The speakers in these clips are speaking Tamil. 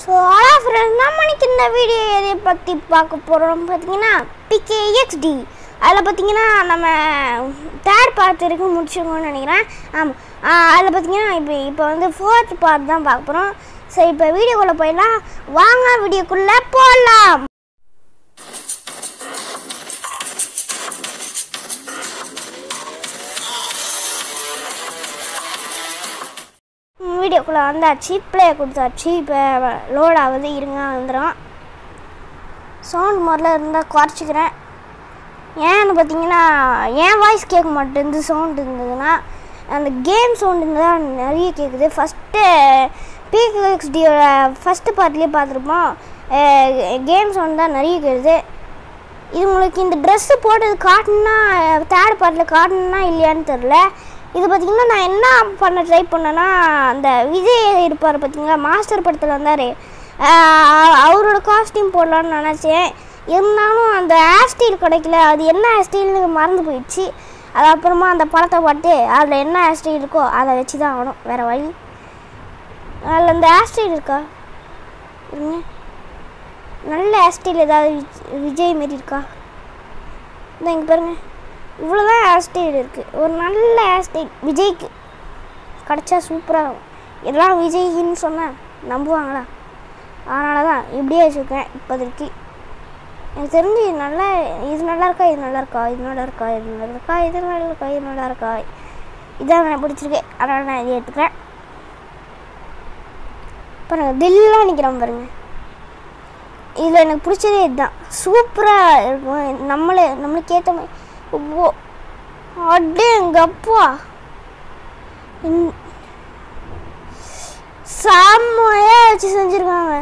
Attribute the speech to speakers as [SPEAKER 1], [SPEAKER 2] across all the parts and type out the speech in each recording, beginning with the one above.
[SPEAKER 1] ஸோ அடா ஃப்ரெண்ட்ஸ் நம்ம இன்னைக்கு இந்த வீடியோ எதை பற்றி பார்க்க போகிறோம் பார்த்தீங்கன்னா பிகேஎக்ஸ்டி அதில் பார்த்தீங்கன்னா நம்ம தேர்ட் பார்ட் வரைக்கும் முடிச்சிருக்கோம்னு நினைக்கிறேன். ஆமாம் அதில் பார்த்தீங்கன்னா இப்போ இப்போ வந்து ஃபோர்த் பார்ட் தான் பார்க்க போகிறோம் சரி இப்போ வீடியோக்குள்ளே போயிடலாம். வாங்க வீடியோக்குள்ளே போடலாம் வீடியோக்குள்ளே வந்தாச்சு ப்ளே கொடுத்தாச்சு. இப்போ லோட் ஆகுது இருங்க வந்துடும் சவுண்ட் முதல்ல இருந்தால் குறைச்சிக்கிறேன். ஏன்னு பார்த்தீங்கன்னா என் வாய்ஸ் கேட்க மாட்டேங்குது சவுண்ட் இருந்ததுன்னா. அந்த கேம் சவுண்டு தான் நிறைய கேட்குது ஃபஸ்ட்டு பிகேஎக்ஸ்டியோட ஃபஸ்ட்டு பார்ட்லேயே பார்த்துருப்போம். கேம் சவுண்ட் தான் நிறைய கேட்குது இது உங்களுக்கு இந்த ட்ரெஸ்ஸு போட்டது காட்டணுன்னா தேர்ட் பார்ட்டில் காட்டணுன்னா இல்லையான்னு தெரில இது பார்த்திங்கன்னா நான் என்ன பண்ண ட்ரை பண்ணேன்னா அந்த விஜய் இருப்பார் பார்த்திங்களா மாஸ்டர் படத்தில் வந்தார். அவரோட காஸ்டியூம் போடலான்னு நினச்சேன். இருந்தாலும் அந்த ஹேர் ஸ்டைல் கிடைக்கல. அது என்ன ஹேர் ஸ்டைல்னு மறந்து போயிடுச்சு. அது அப்புறமா அந்த படத்தை பார்த்து அதில் என்ன ஹேர் ஸ்டைல் இருக்கோ அதை வச்சு தான் ஆகணும். வேறு வழி அதில் அந்த ஹேர் ஸ்டைல் இருக்கா? நல்ல ஹேர் ஸ்டைல் ஏதாவது விஜய் மாரி இருக்கா? இந்த இங்கே பாருங்கள் இவ்வளோதான் ஹேர் ஸ்டைல் இருக்குது ஒரு நல்ல ஹேர் விஜய்க்கு கிடச்சா சூப்பராக இருக்கும். எல்லாம் விஜய்ன்னு சொன்னால் நம்புவாங்களா? அதனால தான் இப்படியே வச்சுருக்கேன். இப்போதைக்கு எனக்கு தெரிஞ்சு இது நல்லா இது நல்லா இருக்கா இது நல்லா இருக்கா இது நல்லா இருக்கா இது நல்லா இருக்கா இது நல்லா இருக்கா இது நல்லா இருக்கா? இதான் நான் பிடிச்சிருக்கேன். அதனால் நான் இதை எடுத்துக்கிறேன். பாருங்க தில்லாம் நிற்கிறோம் பாருங்க. இதில் எனக்கு பிடிச்சதே இதுதான். சூப்பராக இருக்கும். நம்மளே நம்மளுக்கு ஏற்ற மாதிரி ஓ அடே எங்கள் அப்பா. செம்மையாக வச்சு செஞ்சுருக்காங்க.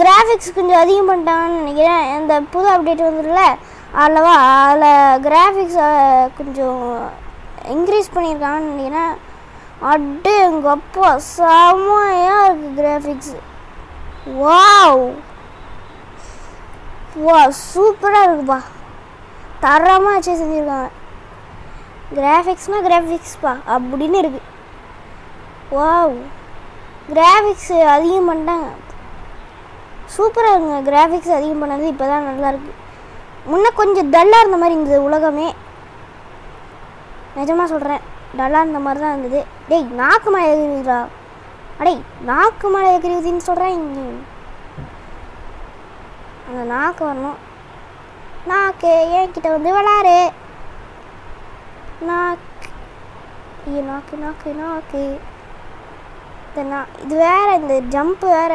[SPEAKER 1] கிராஃபிக்ஸ் கொஞ்சம் அதிகம் பண்ணிட்டாங்கன்னு நினைக்கிறேன். இந்த புது அப்டேட் வந்துடல அல்லவா? அதில் கிராஃபிக்ஸ் கொஞ்சம் இன்க்ரீஸ் பண்ணியிருக்காங்கன்னு நினைக்கிறேன். அட்டு எங்கள் அப்பா. செம்மையாக இருக்குது கிராஃபிக்ஸ் வாவ் வா சூப்பராக இருக்குப்பா. தரமாக வச்சு செஞ்சுருக்காங்க. கிராஃபிக்ஸ்னால் கிராஃபிக்ஸ்ப்பா அப்படின்னு இருக்குது வாவ் கிராஃபிக்ஸ் அதிகம் பண்ணிட்டாங்க. சூப்பராக இருக்குங்க. கிராஃபிக்ஸ் அதிகம் பண்ணது இப்போ தான் நல்லா முன்னே கொஞ்சம் டல்லாக இருந்த மாதிரி இருந்தது உலகமே. நிஜமாக சொல்கிறேன் டல்லாக இருந்த மாதிரி தான் இருந்தது. டேய் நாக்கு மலை எகிரிதா அடே நாக்கு மலை எகிரிதுன்னு சொல்கிறேன் இங்கே. அந்த நாக்கு வரணும். நாக்கு என்கிட்ட வந்து விளாடு. நாக்கு ஐயோ நாக்கு நாக்கு நாக்கு. இந்த இது வேற இந்த ஜம்ப் வேற.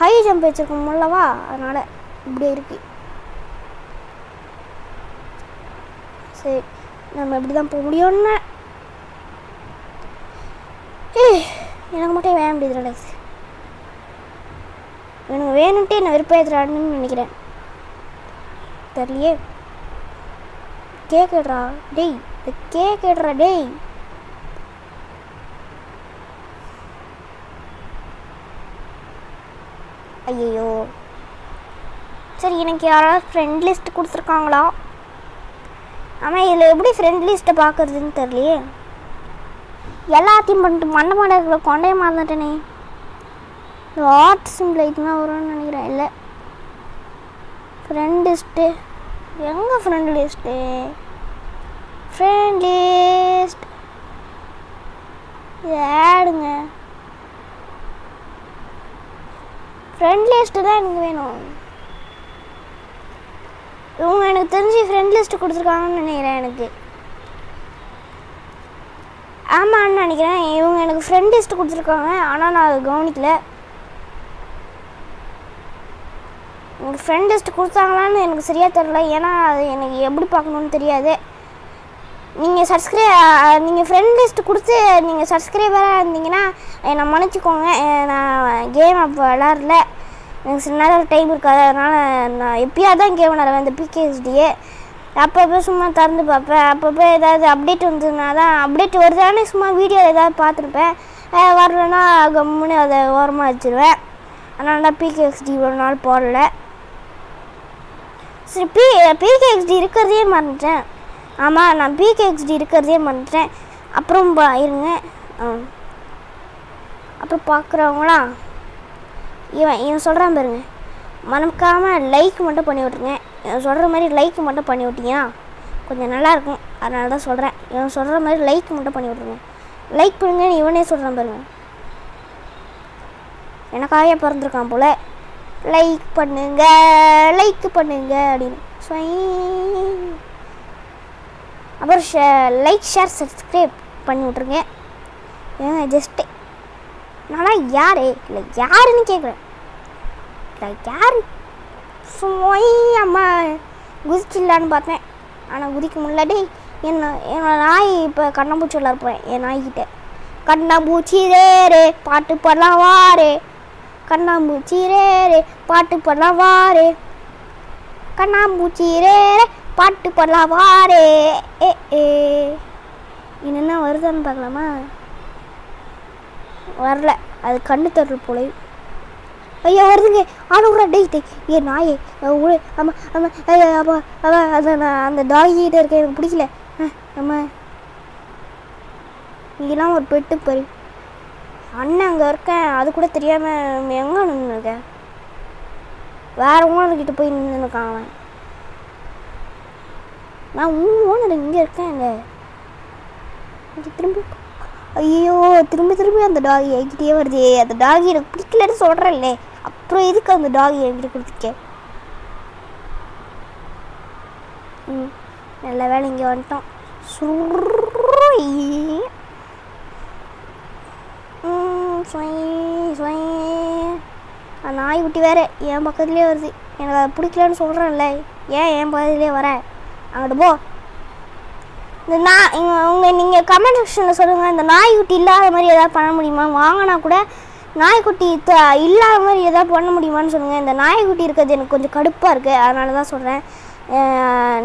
[SPEAKER 1] ஹை ஜம்ப் வச்சிருக்கோம் அல்லவா அதனால இப்படி இருக்கு. சரி நம்ம இப்படி தான் போக முடியும்னு ஏய், எனக்கு மட்டும் வேக முடியுது ரிலாக்ஸ் எனக்கு வேணுன்ட்டே நான் விருப்பத்துறான்னு நினைக்கிறேன். தெரியலையே. கேக்குறா டேய் இந்த கேக்குறா டேய். ஐயோ சரி எனக்கு யாராவது ஃப்ரெண்ட் லிஸ்ட் கொடுத்துருக்காங்களா? ஆமாம் இதில் எப்படி ஃப்ரெண்ட் லிஸ்ட்டை பார்க்குறதுன்னு தெரியலையே. எல்லாத்தையும் பண்ணிட்டு மண்டை மாட இருக்கிற கொண்டைய மறந்துட்டேனே இந்த ஆர்ட் சிம்பிள் இதுதான் வரும்னு நினைக்கிறேன். இல்லை. ஃப்ரெண்ட் லிஸ்ட்டு எங்கே ஃப்ரெண்ட் லிஸ்ட்டு ஃப்ரெண்ட் லிஸ்ட் இது ஆடுங்க ஃப்ரெண்ட் லிஸ்ட்டு தான் எனக்கு வேணும். இவங்க எனக்கு தெரிஞ்சு ஃப்ரெண்ட் லிஸ்ட்டு கொடுத்துருக்காங்கன்னு நினைக்கிறேன் எனக்கு. ஆமான்னு நினைக்கிறேன். இவங்க எனக்கு ஃப்ரெண்ட் லிஸ்ட்டு கொடுத்துருக்காங்க. ஆனால் நான் அதை கவனிக்கல. உங்களுக்கு ஃப்ரெண்ட் லிஸ்ட் கொடுத்தாங்களான்னு எனக்கு சரியாக தெரில ஏன்னா அது எனக்கு எப்படி பார்க்கணுன்னு தெரியாது. நீங்கள் சப்ஸ்கிரை நீங்கள் ஃப்ரெண்ட் லிஸ்ட் கொடுத்து நீங்கள் சப்ஸ்கிரைபராக இருந்தீங்கன்னா என்னை மன்னிச்சிக்கோங்க. நான் கேம் அப்போ விளாட்ல. எனக்கு சில நேரம் டைம் இருக்காது. அதனால் நான் எப்பயாவது தான் கேம் விளாடுவேன். இந்த பிகேஎஸ்டியே அப்பப்போ சும்மா திறந்து பார்ப்பேன். அப்பப்போ ஏதாவது அப்டேட் வந்ததுனா தான் அப்டேட் வருதானே சும்மா வீடியோ ஏதாவது பார்த்துருப்பேன். வரலன்னா வரலைன்னா கம்முன்னு அதை ஓரமாக வச்சுருவேன். அதனால தான் பிகேஎஸ்டி ஒரு நாள் போடல. சரி பி பிகேஎக்ஸ்டி இருக்கிறதே மறந்துட்டேன். ஆமாம் நான் பிகேஎக்ஸ்டி இருக்கிறதே மறந்துட்டேன். அப்புறம் பா இருங்க. ஆ. அப்புறம் பார்க்குறவங்களா இவன் இவன் சொல்கிறான் பாருங்க. மறக்காமல் லைக் மட்டும் பண்ணி விட்ருங்க இவன் சொல்கிற மாதிரி லைக் மட்டும் பண்ணி விட்டீங்கன்னா கொஞ்சம் நல்லாயிருக்கும் அதனால தான் சொல்கிறேன் இவன் சொல்கிற மாதிரி லைக் மட்டும் பண்ணி விட்ருங்க லைக் பண்ணுங்கன்னு இவனே சொல்கிறான் பாருங்க. எனக்காகவே பிறந்திருக்கான் போல. லைக் பண்ணுங்க லைக் பண்ணுங்க அப்படின்னு. ஸ்வை. அப்புறம் லைக் ஷேர் சப்ஸ்கிரைப் பண்ணி விட்ருங்க ஏங்க ஜஸ்ட்டு நான்லாம் யார்? இல்லை யாருன்னு கேட்குறேன் இல்லை யார்? சும்மாய் அம்மா குதிச்சிடலான்னு பார்த்தேன். ஆனால் குதிக்க முன்னாடி என்ன என்னோட நாய் இப்போ கண்ணாம்பூச்சி விளாட்போம் என் நாய்கிட்ட. கண்ணாம்பூச்சி ரே பாட்டு பாடலாம் வாரே. கண்ணாம்பூச்சி ரேரே பாட்டு பண்ணலாம் வாரே கண்ணாம்பூச்சி ரேரே பாட்டு பண்ணலாம் வாரே ஏ ஏ. என்னென்ன வருதான்னு பார்க்கலாமா? வரல. அது கண்ணு தட்டு போல. ஐயா வருதுங்க. ஆளுங்குற டெய்த்தை ஏ நாயே. உழு ஆமாம் ஆமாம் அப்போ அதான் அந்த அந்த டாகிட்ட இருக்க எனக்கு பிடிக்கல. ஆமாம் நீங்களாம் ஒரு பெட்டு பறி அண்ணன் அங்கே இருக்கேன். அது கூட தெரியாமல் எங்கே நின்றுருக்க வேற ஓனர்கிட்ட போய் நின்றுருக்கான் அவன். நான் உன் ஓனர் இங்கே இருக்கேன் அங்கே திரும்பி. ஐயோ திரும்பி திரும்பி அந்த டாகி என்கிட்டயே வருது. அந்த டாகி எனக்கு பிடிக்கலன்னு சொல்கிறேன்லே அப்புறம் எதுக்கு அந்த டாகி என்கிட்ட கொடுத்துருக்கேன் ம் நல்ல வேலை இங்கே வந்துட்டோம். சுரு அந்த நாய் குட்டி வேற என் பக்கத்துலேயே வருது. எனக்கு அதை பிடிக்கலன்னு சொல்கிறேன்ல ஏன் என் பக்கத்துலேயே வர? அங்கிட்டு போ. இந்த நான் இங்கே உங்க நீங்கள் கமெண்ட் செக்ஷனில் சொல்லுங்கள் இந்த நாய்க்குட்டி இல்லாத மாதிரி எதாவது பண்ண முடியுமா? வாங்கினா கூட நாய்க்குட்டி த இல்லாத மாதிரி எதாவது பண்ண முடியுமான்னு சொல்லுங்கள் இந்த நாய்க்குட்டி இருக்கிறது எனக்கு கொஞ்சம் கடுப்பாக இருக்குது அதனால தான் சொல்கிறேன்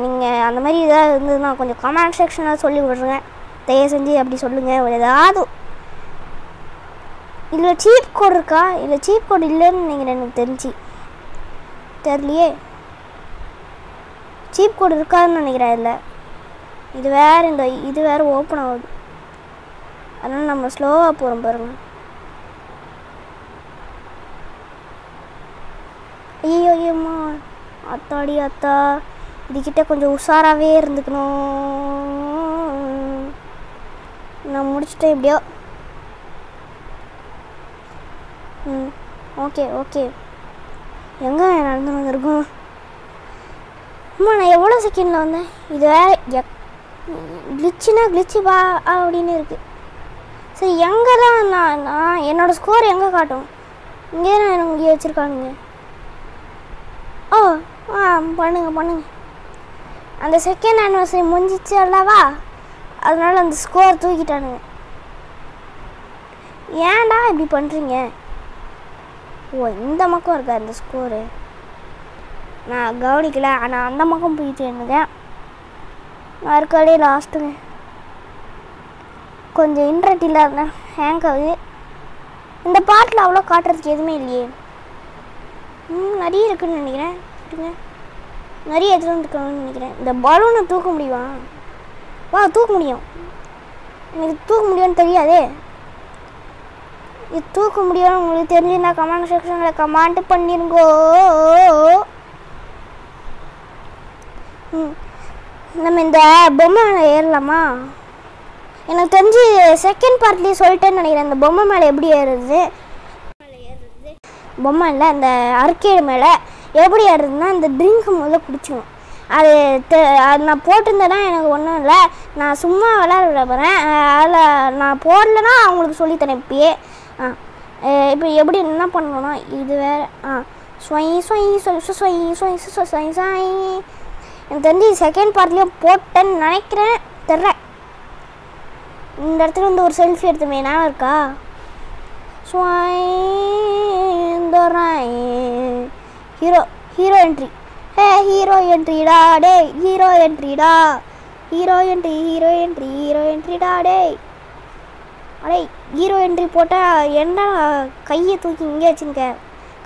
[SPEAKER 1] நீங்கள் அந்த மாதிரி எதாவது இருந்ததுன்னா கொஞ்சம் கமெண்ட் செக்ஷனில் சொல்லி விட்ருங்க தயவு செஞ்சு அப்படி சொல்லுங்கள் ஏதாவது இதில் சீப் கோட் இருக்கா? இல்லை சீப் கோட் இல்லைன்னு நினைக்கிறேன் எனக்கு தெரிஞ்சு. தெரியலையே. சீப் கோட் இருக்காதுன்னு நினைக்கிறேன் இல்லை இது வேறு இந்த இது வேறு ஓப்பன் ஆகுது. அதனால் நம்ம ஸ்லோவாக போகிறோம் பாருங்க ஐயோ ஐயோம்மா. அத்தாடி அத்தா. இதுக்கிட்ட கொஞ்சம் உஷாராகவே இருந்துக்கணும். நான் முடிச்சிட்டேன் எப்படியோ ம் ஓகே ஓகே. எங்கே நடந்து வந்திருக்கோம் அம்மா நான் எவ்வளோ செகண்டில் வந்தேன்? இது வேறு எக் கிளிச்சுனா கிளிச்சு பா அப்படின்னு இருக்குது சரி எங்கே தான் நான் நான் என்னோடய ஸ்கோர் எங்கே காட்டும்? இங்கே நான் இங்கே வச்சுருக்கானுங்க. ஓ ஆ பண்ணுங்க பண்ணுங்க. அந்த செகண்ட் ஆனிவர்சரி முடிஞ்சிச்சு அல்லவா? அதனால அந்த ஸ்கோர் தூக்கிட்டானுங்க. ஏன்டா இப்படி பண்ணுறீங்க ஓ இந்த பக்கம் இருக்கா இந்த ஸ்கோரு நான் கவனிக்கல ஆனால் அந்த பக்கம் போயிட்டு இருந்தேன் நான் இருக்காலே லாஸ்ட்டுங்க கொஞ்சம் இன்ட்ரெஸ்ட் இல்லாத ஹேங் ஆகுது. இந்த பாட்டில் அவ்வளோ காட்டுறதுக்கு எதுவுமே இல்லையே. ம் நிறைய இருக்குன்னு நினைக்கிறேன். நிறைய எதுவும் இருக்கணும்னு நினைக்கிறேன். இந்த பலூனை தூக்க முடியுமா? வா தூக்க முடியும். எனக்கு தூக்க முடியும்னு தெரியாதே. இது தூக்க முடியும்னு உங்களுக்கு தெரிஞ்சுன்னா கமெண்ட் செக்ஷனில் கமெண்ட் பண்ணிருங்கோ. நம்ம இந்த பொம்மை மேலே ஏறலாமா? எனக்கு தெரிஞ்சு செகண்ட் பார்ட்லேயே சொல்லிட்டேன்னு நினைக்கிறேன். இந்த பொம்மை மேலே எப்படி ஏறுறது? பொம்மை இல்லை இந்த அர்க்கேடு மேலே எப்படி ஏறுறதுன்னா இந்த ட்ரிங்க்கு முதல்ல குடிச்சிடும் அது அது நான் போட்டிருந்தேன்னா எனக்கு ஒன்றும் இல்லை. நான் சும்மா விளாட விட போகிறேன் அதில் நான் போடலைன்னா அவங்களுக்கு சொல்லித்தரேன் இப்பயே. இப்போ எப்படி என்ன பண்ணணும்னா இது வேறு ஆ ஸ்வயி ஸ்வயி சொல்லி ஸ்வயி ஸ்வயி ஸ்வயி சாய் எனக்கு தெரிஞ்சு செகண்ட் பார்ட்லேயும் போட்டேன்னு நினைக்கிறேன். தெரில. இந்த இடத்துல வந்து ஒரு செல்ஃபி எடுத்துமே ஞாபகம் இருக்கா? Hero hero entry hey hero என்ட்ரிடா டே hero என்ட்ரிடா hero entry hero entry hero என்ட்ரிடா டே அடே ஹீரோ என்ட்ரி போட்டால் என்ன கையை தூக்கி இங்கே வச்சுருக்க?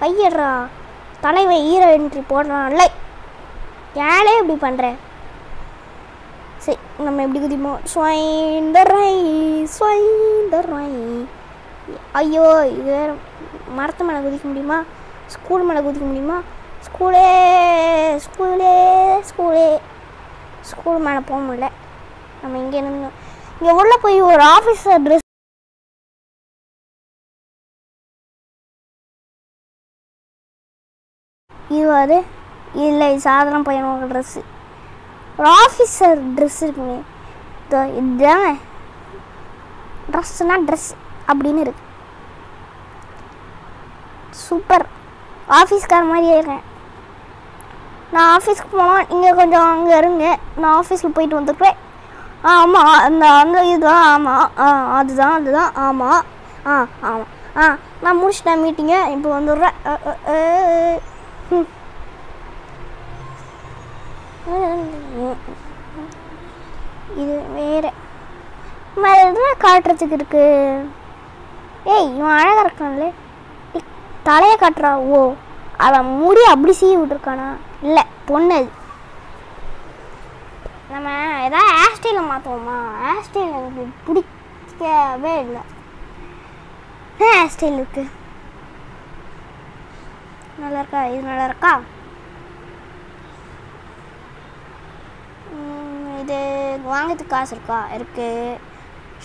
[SPEAKER 1] கையடுறா. தலைவன் ஹீரோ என்ட்ரி போடுறான்ல ஏழே இப்படி பண்ணுறேன் சரி நம்ம எப்படி குதிப்போம்? ஸ்வைண்டரை ஸ்வைண்டரை ஐயோ இது வேற மரத்து மேலே குதிக்க முடியுமா? ஸ்கூல் மேலே குதிக்க முடியுமா? ஸ்கூலே ஸ்கூலே ஸ்கூலே ஸ்கூல் மேலே போக முடியல. நம்ம இங்கே இருந்தோம் இங்கே உள்ள போய் ஒரு ஆஃபீஸர் ட்ரெஸ் இவர் அது இல்லை சாதாரண பையனோட ட்ரெஸ்ஸு ஒரு ஆஃபீஸர் ட்ரெஸ் இருக்குங்க இதோ இதுதாங்க ட்ரெஸ்ஸுனா ட்ரெஸ் அப்படின்னு இருக்கு. சூப்பர் ஆஃபீஸ்கார மாதிரியே இருக்கேன். நான் ஆஃபீஸ்க்கு போனால் இங்கே கொஞ்சம் அங்கே இருங்க. நான் ஆஃபீஸில் போயிட்டு வந்துருப்பேன் ஆ ஆமாம் அந்த அந்த இதுதான். ஆமாம் ஆ அதுதான் அதுதான். ஆமாம் ஆ ஆமாம் ஆ நான் முடிச்சிட்டேன் மீட்டிங்கை இப்போ வந்துடுறேன். இது வேற. வேற எதுனா காட்டுறதுக்கு இருக்கு. ஏய் இவன் அழகா இருக்கான்ல. ஏய், தலையை காட்டுறா. ஓ அவன் முடி அப்படி சீவி விட்டுருக்கானா? இல்லை பொண்ணு அது. நம்ம ஏதாவது ஹேர் ஸ்டைலை மாற்றுவோமா ஹேர் எனக்கு பிடிக்கவே இல்லை. ஹேர் ஸ்டைல் இருக்கு? நல்லா இருக்கா இது நல்லா இருக்கா இது வாங்கிறதுக்கு காசு இருக்கா? இருக்கு.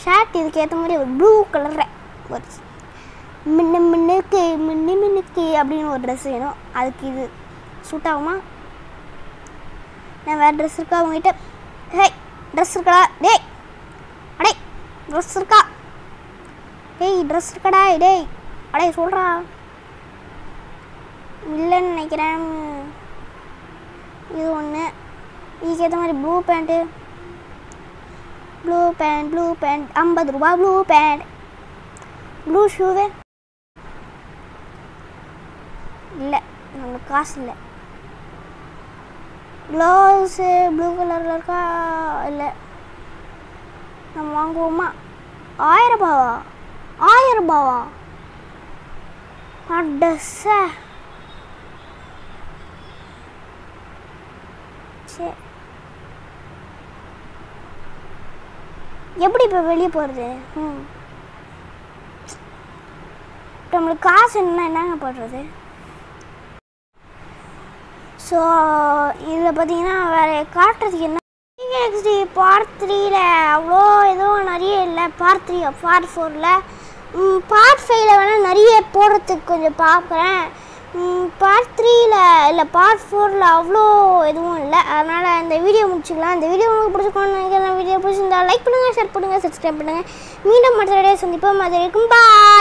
[SPEAKER 1] ஷர்ட் இதுக்கு ஏற்ற மாதிரி ஒரு ப்ளூ கலரில் ஒரு மின்னு மின்னுக்கு மின்னு மின்னுக்கு அப்படின்னு ஒரு ட்ரெஸ் வேணும். அதுக்கு இது சூட் ஆகுமா? நான் வேறு ட்ரெஸ் இருக்கா உங்ககிட்ட? ஹே ட்ரெஸ் இருக்கடா? டேய் அடே ட்ரெஸ் இருக்கா? டேய் ட்ரெஸ் இருக்கடா டேய். அடே சொல்கிறா இல்லைன்னு நினைக்கிறேன். இது ஒன்று இதுக்கு ஏற்ற மாதிரி blue pant blue pant blue pant ஐம்பது ரூபா ப்ளூ பேண்ட் ப்ளூ ஷூவே இல்லை நம்மளுக்கு காசு இல்லை. க்ளவுஸு ப்ளூ கலரில் இருக்கா? இல்லை. நம்ம வாங்குவோமா? ஆயிரம் ரூபாவா? ஆயிரம் ரூபாவா? அடச. எப்படி இப்போ வெளியே போகிறது ம். நம்மளுக்கு காசு என்ன என்னங்க பண்ணுறது ஸோ இதில் பார்த்தீங்கன்னா வேறு காட்டுறதுக்கு என்ன? எக்ஸ்டி பார்ட் த்ரீல அவ்வளோ எதுவும் நிறைய இல்லை. பார்ட் த்ரீ பார்ட் ஃபோரில் பார்ட் ஃபைவ்ல வேணால் நிறைய போடுறதுக்கு கொஞ்சம் பார்க்குறேன் பார்ட் த்ரீயில் இல்லை பார்ட் ஃபோரில் அவ்வளோ எதுவும் இல்லை. அதனால் இந்த வீடியோ முடிச்சுக்கலாம். இந்த வீடியோ உங்களுக்கு பிடிச்சிக்கணும்னு நினைக்கிறேன். வீடியோ பிடிச்சிருந்தா லைக் பண்ணுங்கள் ஷேர் பண்ணுங்கள் சப்ஸ்கிரைப் பண்ணுங்கள் மீண்டும் மற்ற வீடியோ சந்திப்போம். அது இருக்கும் பாய்